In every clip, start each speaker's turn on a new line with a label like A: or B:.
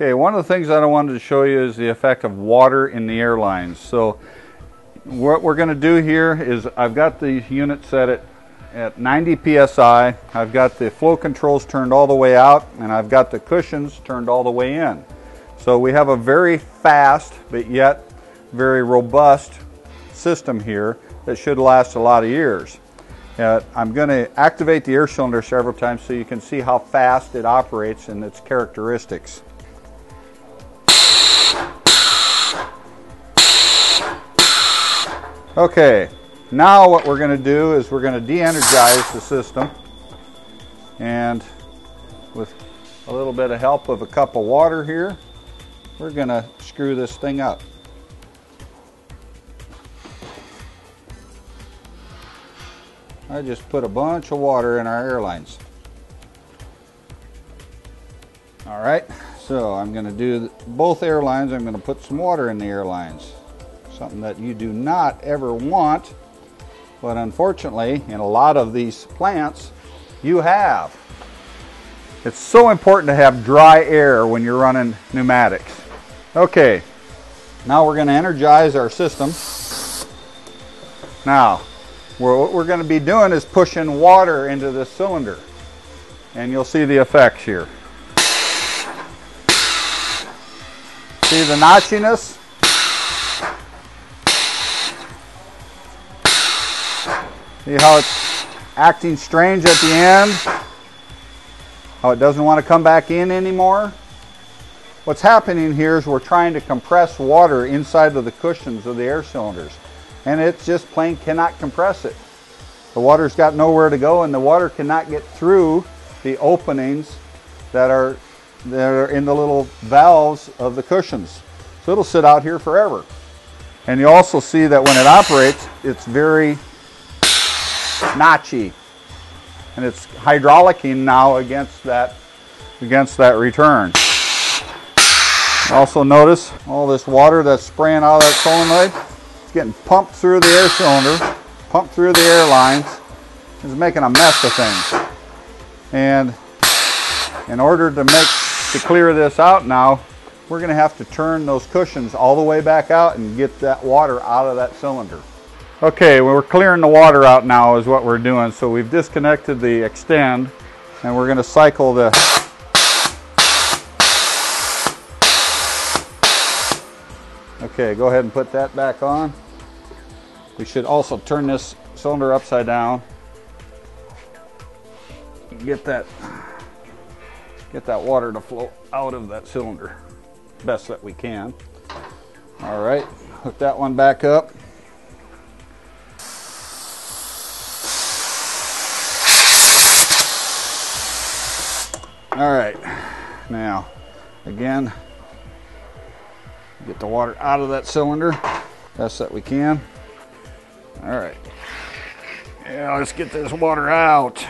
A: Okay, one of the things that I wanted to show you is the effect of water in the airlines. So what we're going to do here is I've got the unit set at, at 90 psi. I've got the flow controls turned all the way out and I've got the cushions turned all the way in. So we have a very fast but yet very robust system here that should last a lot of years. Uh, I'm going to activate the air cylinder several times so you can see how fast it operates and its characteristics. Okay, now what we're going to do is we're going to de-energize the system and with a little bit of help of a cup of water here, we're going to screw this thing up. I just put a bunch of water in our airlines. All right, so I'm going to do both airlines. I'm going to put some water in the airlines something that you do not ever want, but unfortunately, in a lot of these plants, you have. It's so important to have dry air when you're running pneumatics. Okay, now we're going to energize our system. Now, what we're going to be doing is pushing water into this cylinder, and you'll see the effects here. See the notchiness? See how it's acting strange at the end? How it doesn't want to come back in anymore? What's happening here is we're trying to compress water inside of the cushions of the air cylinders. And it just plain cannot compress it. The water's got nowhere to go and the water cannot get through the openings that are, that are in the little valves of the cushions. So it'll sit out here forever. And you also see that when it operates, it's very notchy. And it's hydraulicing now against that, against that return. Also notice all this water that's spraying out of that solenoid. It's getting pumped through the air cylinder, pumped through the air lines. It's making a mess of things. And in order to make to clear this out now, we're going to have to turn those cushions all the way back out and get that water out of that cylinder. Okay, we're clearing the water out now is what we're doing. So we've disconnected the extend and we're going to cycle the Okay, go ahead and put that back on. We should also turn this cylinder upside down. Get that get that water to flow out of that cylinder best that we can. All right, hook that one back up. All right, now again, get the water out of that cylinder best that we can. All right, yeah, let's get this water out.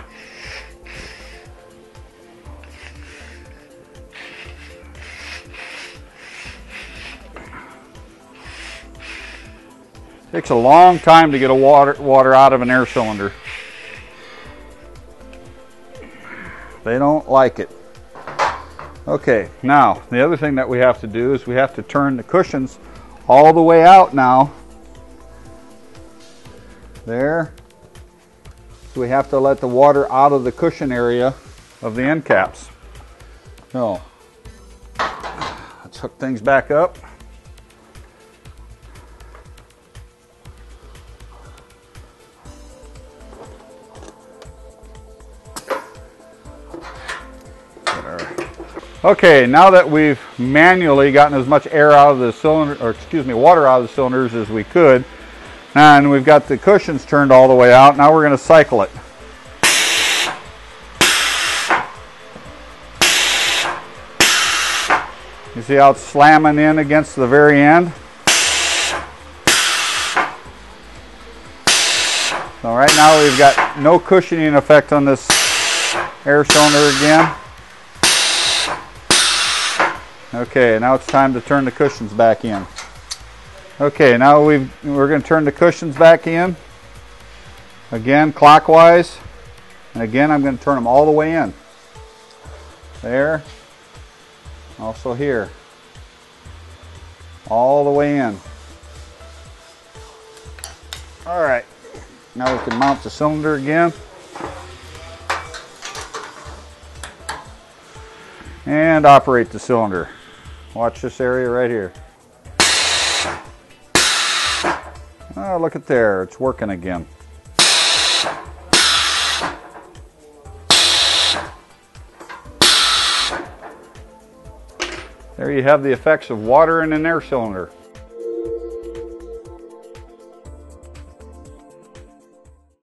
A: Takes a long time to get a water water out of an air cylinder. They don't like it. Okay, now the other thing that we have to do is we have to turn the cushions all the way out now. There. So we have to let the water out of the cushion area of the end caps. So let's hook things back up. Okay, now that we've manually gotten as much air out of the cylinder, or excuse me, water out of the cylinders as we could, and we've got the cushions turned all the way out, now we're going to cycle it. You see how it's slamming in against the very end? So right now we've got no cushioning effect on this air cylinder again. Okay, now it's time to turn the cushions back in. Okay, now we we're going to turn the cushions back in. Again, clockwise. And again, I'm going to turn them all the way in. There. Also here. All the way in. All right. Now we can mount the cylinder again. And operate the cylinder. Watch this area right here. Oh, look at there. It's working again. There you have the effects of water in an air cylinder.